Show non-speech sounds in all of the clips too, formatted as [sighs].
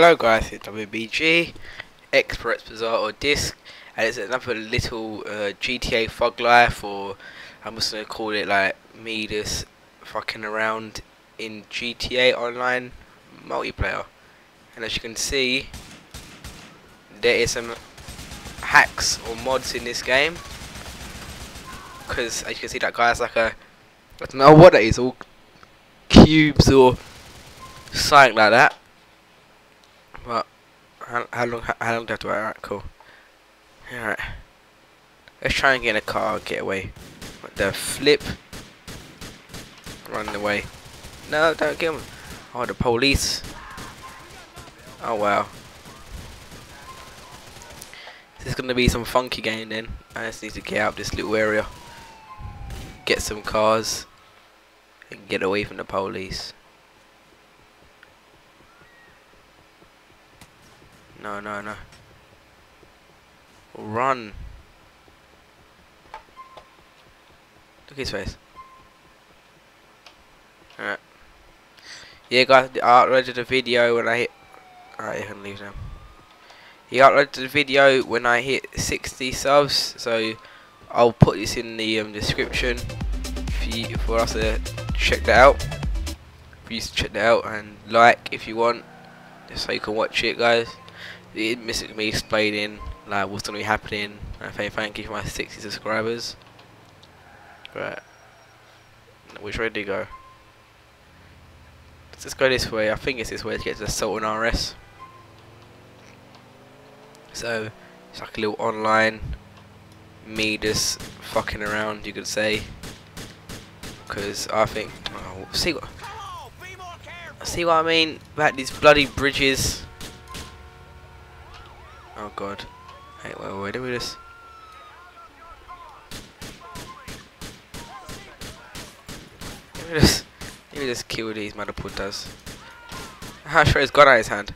Hello guys, it's WBG, Express Bazaar or Disc, and it's another little uh, GTA Fog Life, or I'm just gonna call it like me just fucking around in GTA Online multiplayer. And as you can see, there is some hacks or mods in this game. Because as you can see, that guy's like a I don't know what it is, all cubes or something like that. How, long how long do I have to wait? Alright, cool. Alright. Let's try and get in a car get away. What the flip? Run away. No, don't get him. Oh, the police. Oh wow. This is gonna be some funky game then. I just need to get out of this little area. Get some cars. And get away from the police. No, no, no. Run. Look his face. Alright. Yeah, guys, I uploaded a video when I hit. Alright, you can leave now. He uploaded the video when I hit 60 subs, so I'll put this in the um, description for, you, for us to check that out. Please check that out and like if you want, just so you can watch it, guys it missing me explaining like what's gonna be happening. I say thank you for my 60 subscribers. Right. Which way did he go? Let's just go this way. I think it's this way to get to the Sultan RS. So it's like a little online me just fucking around you could say. Cause I think oh, see what see what I mean about these bloody bridges Oh god. Wait, wait, wait, do just... Let me just... Let me just kill these motherputas. How sure he's got on his hand?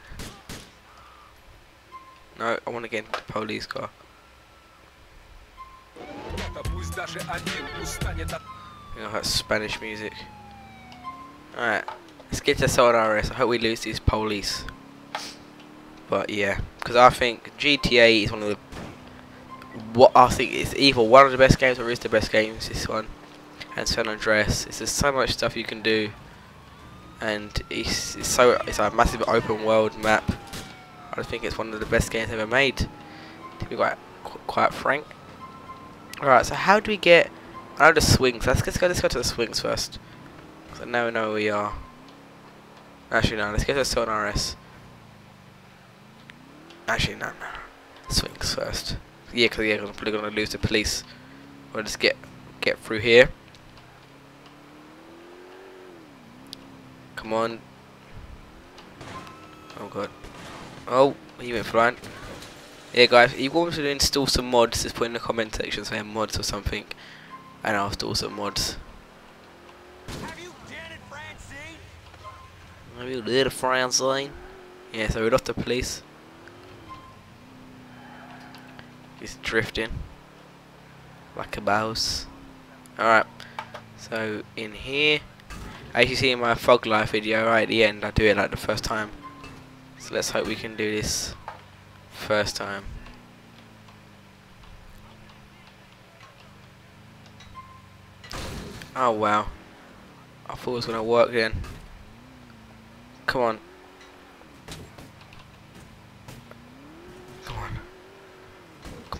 No, I want to get into the police car. You know, that Spanish music. Alright, let's get to Sultan RS. I hope we lose these police. But yeah, because I think GTA is one of the what I think is either one of the best games or is the best games. This one and San Andreas. It's just so much stuff you can do, and it's, it's so it's a massive open world map. I think it's one of the best games ever made. To be quite quite frank. Alright, so how do we get? I know the swings. Let's, let's go. Let's go to the swings first. So now we know where we are. Actually, no. Let's get to Sultan RS. Actually, no, no. Swings first. Yeah, because yeah, I'm probably gonna lose the police. We'll just get get through here. Come on. Oh god. Oh, he went flying. Yeah, guys, if you want me to install some mods, just put in the comment section saying mods or something, and I'll install some mods. Have you done it, Francine? Have you did it, Francine? Yeah, so we lost the police. He's drifting like a mouse. Alright, so in here, as you see in my fog life video right at the end, I do it like the first time. So let's hope we can do this first time. Oh wow, I thought it was going to work then. Come on.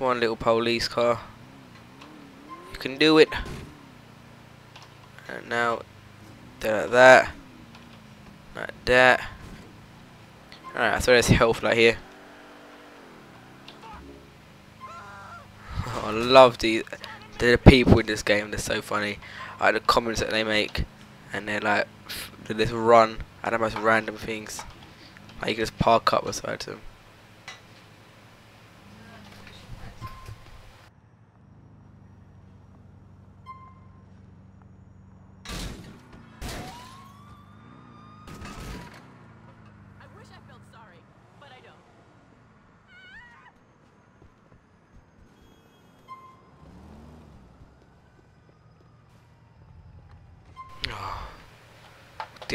Come on, little police car. You can do it. And now, like that. Like that. Alright, so there's health right here. Oh, I love these. The people in this game, they're so funny. Like the comments that they make. And they're like, they just run at the most random things. Like you can just park up beside them.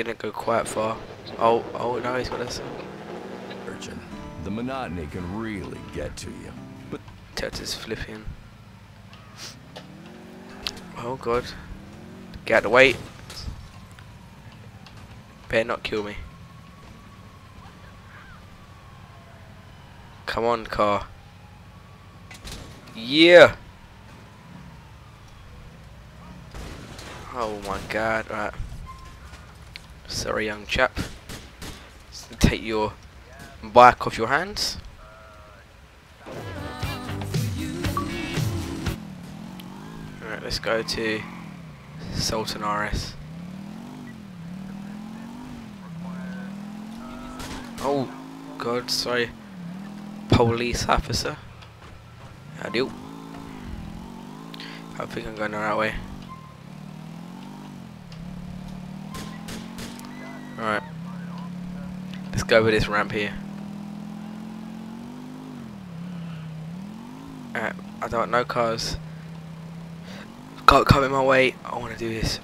Didn't go quite far. Oh, oh no, he's got us. searching. The monotony can really get to you. But Tetris flipping. Oh god. Get out the way. Better not kill me. Come on, car. Yeah. Oh my god, right. Sorry, young chap. Take your bike off your hands. Alright, let's go to Sultan RS. Oh, God, sorry. Police officer. I do. I think I'm going the right way. Alright. Let's go over this ramp here. Alright, I don't know cars. Can't come my way. I want to do this.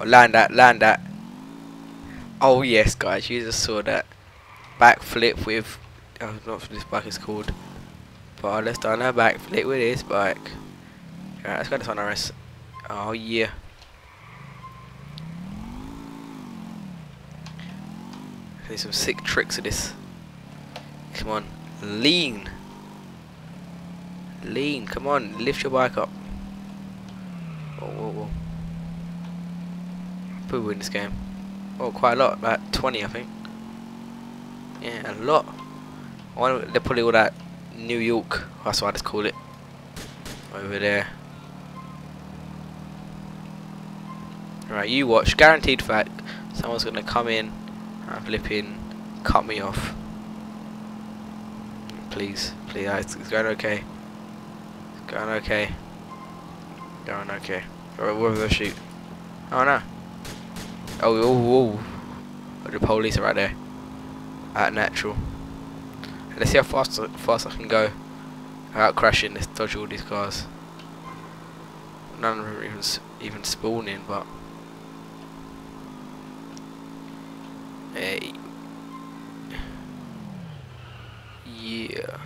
Oh, land that, land that. Oh yes, guys, you just saw that backflip with. Oh, not what this bike is called. But let's do a backflip with this bike. Alright, let's go to on RS. Oh yeah. There's some sick tricks of this. Come on, lean. Lean, come on, lift your bike up. Whoa, whoa, whoa. Win this game. Oh, quite a lot, about 20 I think. Yeah, a lot. I wonder they're probably all that New York, that's what I just call it. Over there. Right, you watch. Guaranteed fact, someone's gonna come in and flipping cut me off. Please, please, uh, it's, going okay. It's going okay. Going okay. Or where will shoot? Oh no. Oh, oh, oh. The police are right there. At natural. Let's see how fast, fast I can go without crashing. Let's dodge all these cars. None of them even, even spawning, but. Yeah.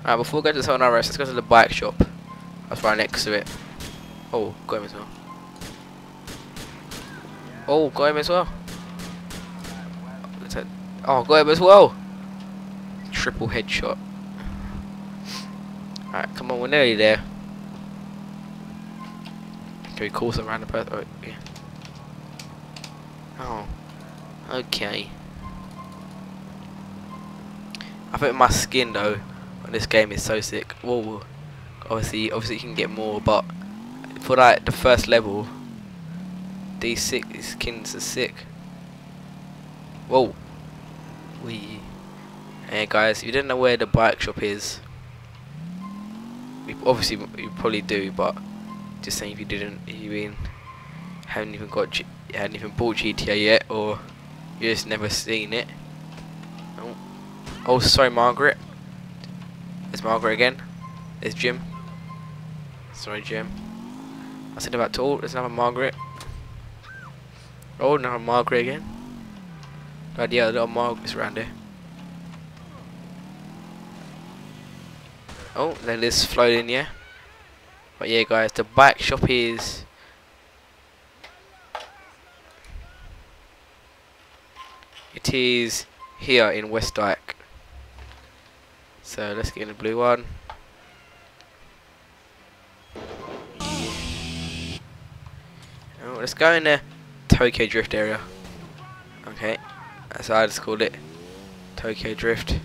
Alright, before we go to the Sultan RS, let's go to the bike shop. That's right next to it. Oh, got him as well. Oh, got him as well. Oh, got him as well. Triple headshot. Alright, come on, we're nearly there. Can we call some random person? Oh, yeah. Oh, okay. I think my skin though on this game is so sick. Whoa, obviously, obviously you can get more, but for like the first level, these sick these skins are sick. Whoa, we. Hey guys, if you didn't know where the bike shop is, obviously you probably do, but just saying if you didn't, you been haven't even got G hadn't even bought GTA yet, or you just never seen it. Oh, oh sorry, Margaret. It's Margaret again. It's Jim. Sorry, Jim. I said about tall. There's another Margaret. Oh, another Margaret again. God, yeah, little Margaret's around here. Oh, then this floating, yeah. But yeah, guys, the bike shop is It is here in Westdyke. So let's get in the blue one. Oh, let's go in the Tokyo Drift area. Okay, that's how I just called it. Tokyo Drift.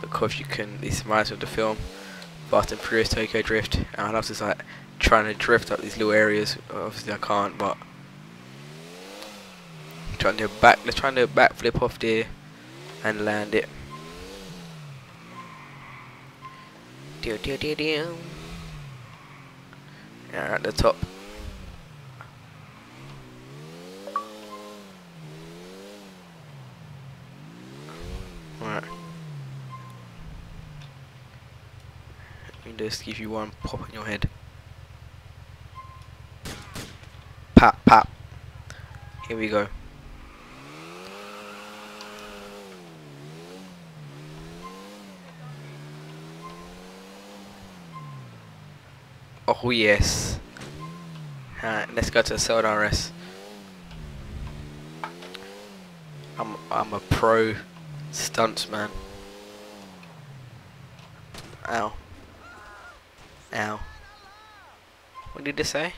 Of course, you can, this reminds me of the film Fast and Furious Tokyo Drift. And I love just like trying to drift up these little areas. Obviously I can't, but trying to back let's try to do a backflip off there and land it. Dew, dew, dew, dew. Yeah, at the top. Let me just give you one pop on your head. pop, pop. Here we go. Oh yes. Alright, let's go to the Sultan RS. I'm I'm a pro stuntsman. Ow. Ow. What did it say?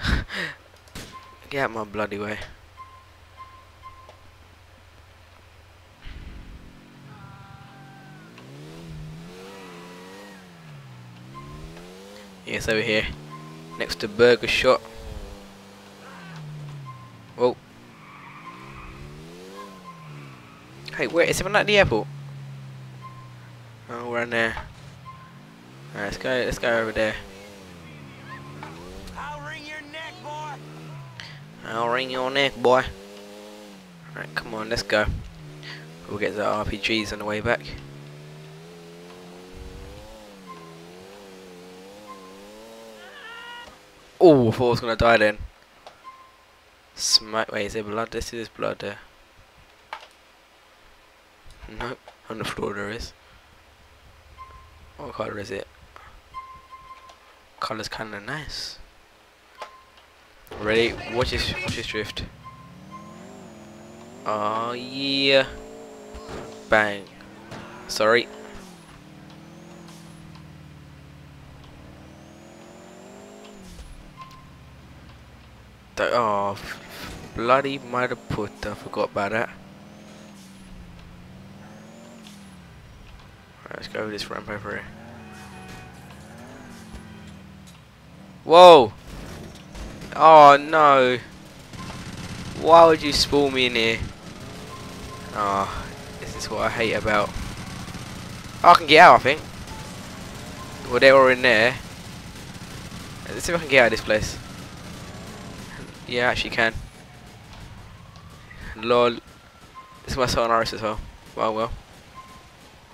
[laughs] Get out my bloody way. Yes, over here. Next to Burger Shot. Whoa. Hey, wait, is everyone at the airport? Oh, we're in there. Alright, let's go, let's go over there. I'll wring your neck, boy. I'll ring your neck, boy. Alright, come on, let's go. We'll get the RPGs on the way back. Oh, I thought I was gonna die then. Smack, wait, is there blood? This is blood there. Nope, on the floor there is. What colour is it? Colour's kinda nice. Ready? Watch this, watch this drift. Oh yeah. Bang. Sorry. The- Oh, bloody mother put! I forgot about that. Right, let's go over this ramp over here. Whoa! Oh no! Why would you spawn me in here? Oh, this is what I hate about. Oh, I can get out, I think. Well, they were in there. Let's see if I can get out of this place. Yeah, I actually can. Lol. This is my Sultan RS as well. Well, well.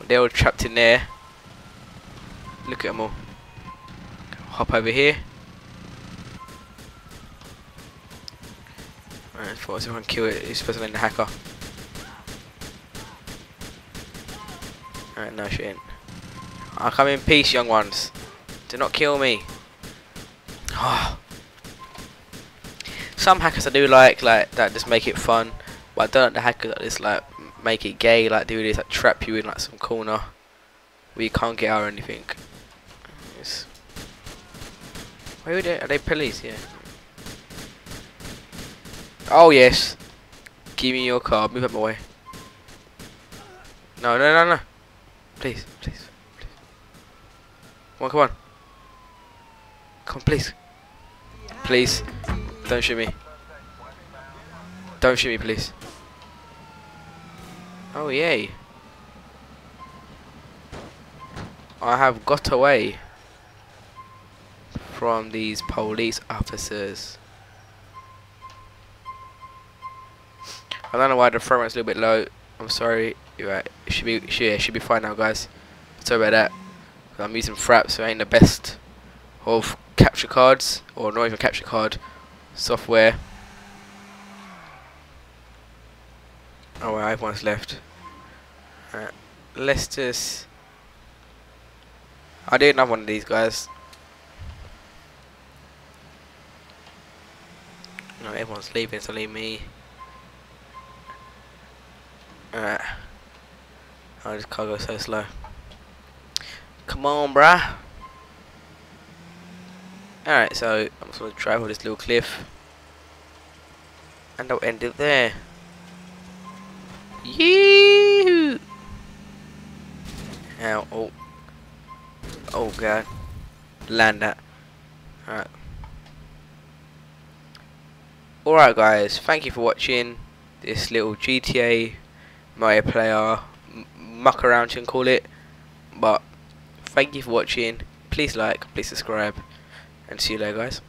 They're all trapped in there. Look at them all. Hop over here. Alright, thought someone kill it. He's supposed to be the hacker. Alright, no shit. I'll come in peace, young ones. Do not kill me. [sighs] Oh. Some hackers I do like, like that just make it fun. But I don't like the hackers that just like make it gay, like do this, like trap you in like some corner where you can't get out or anything. Where are they? Are they police? Yeah. Oh yes. Give me your car. Move out my way. No, no, no, no. Please, please, please. Come on, come on. Come on, please. Please. Don't shoot me. Don't shoot me, please. Oh, yay. I have got away from these police officers. I don't know why the frame rate's a little bit low. I'm sorry. You're right. It should be, should, yeah, should be fine now, guys. Sorry about that. I'm using Fraps, so it ain't the best of capture cards, or not even capture card software. Oh, well, everyone's left. Alright, let's just. I'll do another one of these guys. No, everyone's leaving, so leave me. Alright. Oh, this car goes so slow. Come on, bruh. Alright, so I'm just going to over this little cliff. And I'll end it there. Yee! Ow, oh. Oh god. Land that. Alright. Alright guys, thank you for watching this little GTA multiplayer muck around you can call it. But thank you for watching. Please like, please subscribe and see you later guys.